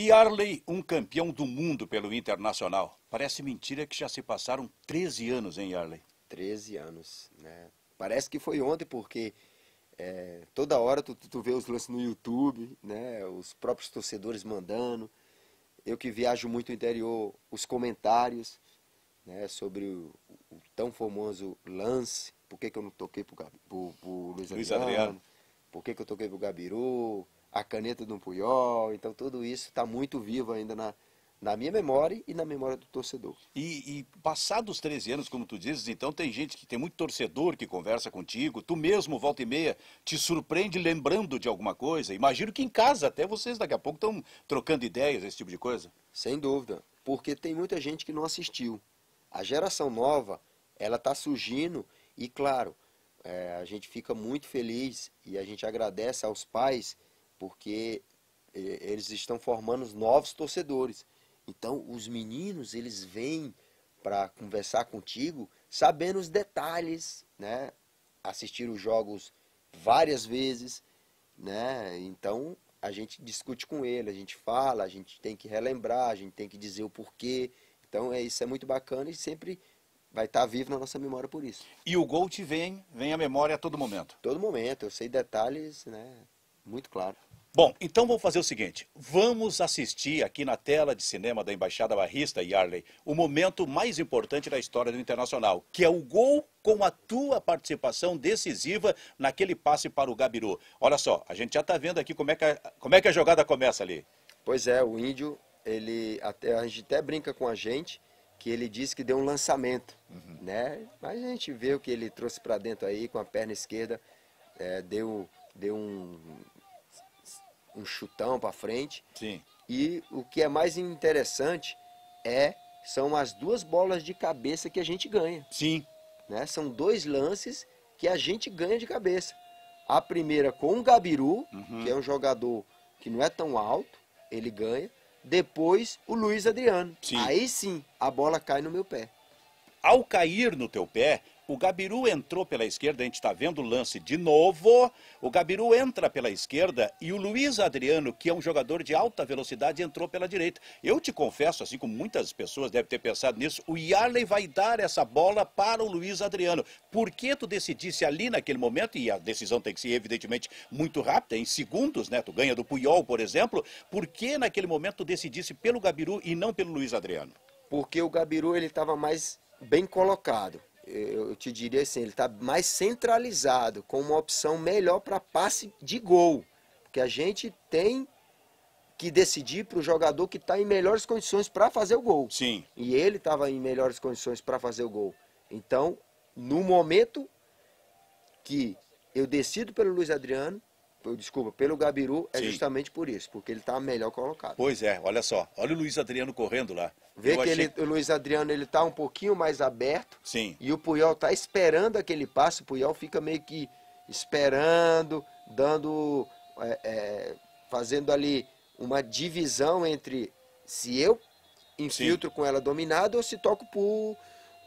E Arley, um campeão do mundo pelo Internacional. Parece mentira que já se passaram 13 anos, hein, Arley? 13 anos, né? Parece que foi ontem, porque é, toda hora tu, tu vê os lances no YouTube, né? Os próprios torcedores mandando. Eu que viajo muito no interior, os comentários né, sobre o, o tão famoso lance. Por que, que eu não toquei pro, Gabi, pro, pro Luiz, Luiz Adriano? Adriano. Por que, que eu toquei pro Gabiru? A caneta do Puyol. Então tudo isso está muito vivo ainda na, na minha memória e na memória do torcedor. E, e passados 13 anos, como tu dizes, então tem gente que tem muito torcedor que conversa contigo, tu mesmo, volta e meia, te surpreende lembrando de alguma coisa. Imagino que em casa até vocês daqui a pouco estão trocando ideias, esse tipo de coisa. Sem dúvida, porque tem muita gente que não assistiu. A geração nova, ela está surgindo e, claro, é, a gente fica muito feliz e a gente agradece aos pais porque eh, eles estão formando os novos torcedores. Então, os meninos, eles vêm para conversar contigo sabendo os detalhes, né? Assistir os jogos várias vezes, né? Então, a gente discute com ele, a gente fala, a gente tem que relembrar, a gente tem que dizer o porquê. Então, é isso é muito bacana e sempre vai estar vivo na nossa memória por isso. E o gol te vem, vem à memória a todo momento. Todo momento, eu sei detalhes, né? Muito claro. Bom, então vamos fazer o seguinte: vamos assistir aqui na tela de cinema da Embaixada Barrista, Yarley, o momento mais importante da história do Internacional, que é o gol com a tua participação decisiva naquele passe para o Gabiru. Olha só, a gente já está vendo aqui como é, que a, como é que a jogada começa ali. Pois é, o índio, ele até, a gente até brinca com a gente que ele disse que deu um lançamento, né? Mas a gente vê o que ele trouxe para dentro aí com a perna esquerda, é, deu, deu um, um chutão para frente. Sim. E o que é mais interessante é são as duas bolas de cabeça que a gente ganha. Sim. Né? São dois lances que a gente ganha de cabeça. A primeira com o Gabiru, Uhum. que é um jogador que não é tão alto, ele ganha. Depois o Luiz Adriano. Sim. Aí sim a bola cai no meu pé. Ao cair no teu pé, o Gabiru entrou pela esquerda, a gente está vendo o lance de novo. O Gabiru entra pela esquerda e o Luiz Adriano, que é um jogador de alta velocidade, entrou pela direita. Eu te confesso, assim como muitas pessoas devem ter pensado nisso, o Yarley vai dar essa bola para o Luiz Adriano. Por que tu decidisse ali naquele momento, e a decisão tem que ser evidentemente muito rápida, em segundos, né? Tu ganha do Puyol, por exemplo. Por que naquele momento tu decidisse pelo Gabiru e não pelo Luiz Adriano? Porque o Gabiru ele estava mais bem colocado. Eu te diria assim, ele está mais centralizado, com uma opção melhor para passe de gol. Porque a gente tem que decidir para o jogador que está em melhores condições para fazer o gol. Sim. E ele estava em melhores condições para fazer o gol. Então, no momento que eu decido pelo Luiz Adriano, desculpa, pelo Gabiru, é Sim. justamente por isso, porque ele está melhor colocado. Pois é, olha só. Olha o Luiz Adriano correndo lá. Vê Eu que achei- ele, o Luiz Adriano ele tá um pouquinho mais aberto Sim. e o Puyol tá esperando aquele passe. O Puyol fica meio que esperando, dando, é, é, fazendo ali uma divisão entre se eu infiltro com ela dominada ou se toco pro,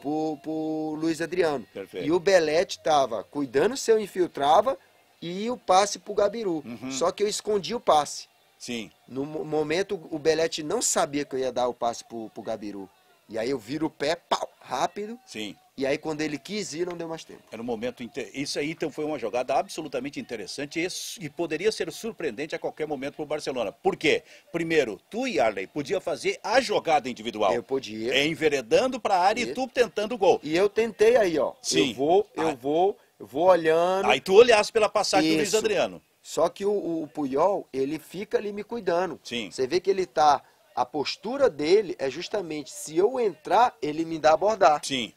pro, pro Luiz Adriano. Perfeito. E o Belete tava cuidando se eu infiltrava e o passe pro Gabiru. Uhum. Só que eu escondi o passe. Sim. No mo- momento, o Belete não sabia que eu ia dar o passe pro, pro Gabiru. E aí eu viro o pé, pau, rápido. Sim. E aí quando ele quis ir, não deu mais tempo. Era um momento. inte- Isso aí então foi uma jogada absolutamente interessante e, e poderia ser surpreendente a qualquer momento para o Barcelona. Por quê? Primeiro, tu e Arley podia fazer a jogada individual. Eu podia. Enveredando para a área e Isso. tu tentando o gol. E eu tentei aí, ó. Sim. Eu vou, eu Ah. vou, vou olhando. Aí tu olhasse pela passagem do Luiz Isso. Adriano. Só que o, o Puyol, ele fica ali me cuidando. Sim. Você vê que ele tá. A postura dele é justamente, se eu entrar, ele me dá abordar. Sim.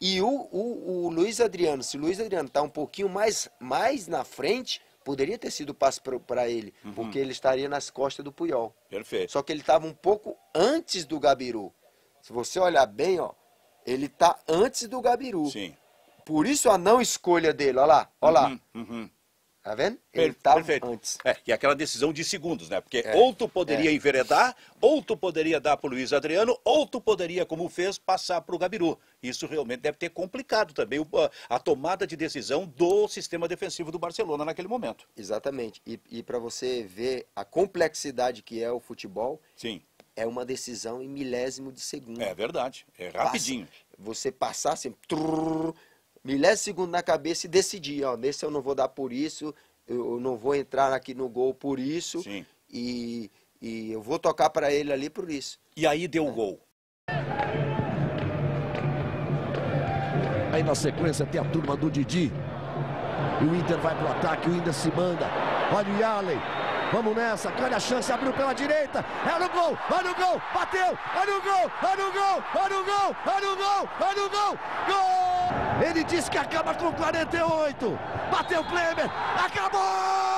E o, o, o Luiz Adriano, se o Luiz Adriano tá um pouquinho mais, mais na frente, poderia ter sido passe para ele, Uhum. porque ele estaria nas costas do Puyol. Perfeito. Só que ele estava um pouco antes do Gabiru. Se você olhar bem, ó, ele tá antes do Gabiru. Sim. Por isso a não escolha dele, ó lá, ó lá. Uhum, uhum. Tá vendo? Ele estava antes. É, e aquela decisão de segundos, né? Porque É, ou tu poderia é. enveredar, ou tu poderia dar pro Luiz Adriano, ou tu poderia, como fez, passar pro Gabiru. Isso realmente deve ter complicado também o- a, tomada de decisão do sistema defensivo do Barcelona naquele momento. Exatamente. E, e para você ver a complexidade que é o futebol, Sim, é uma decisão em milésimo de segundo. é verdade. É Passa- rapidinho. Você passar assim, trrr, milésimo de segundo na cabeça e decidir, ó, nesse eu não vou dar por isso, eu não vou entrar aqui no gol por isso, Sim. e, e eu vou tocar para ele ali por isso. E aí deu o gol. Aí na sequência tem a turma do Didi. E o Inter vai pro ataque, o Inter se manda. Olha o Yaley. Vamos nessa, olha a chance, abriu pela direita. É no gol, olha o gol, bateu, olha o gol, olha o gol, olha o gol, olha o gol, olha o gol, gol! Ele disse que acaba com 48. Bateu Kleber, acabou!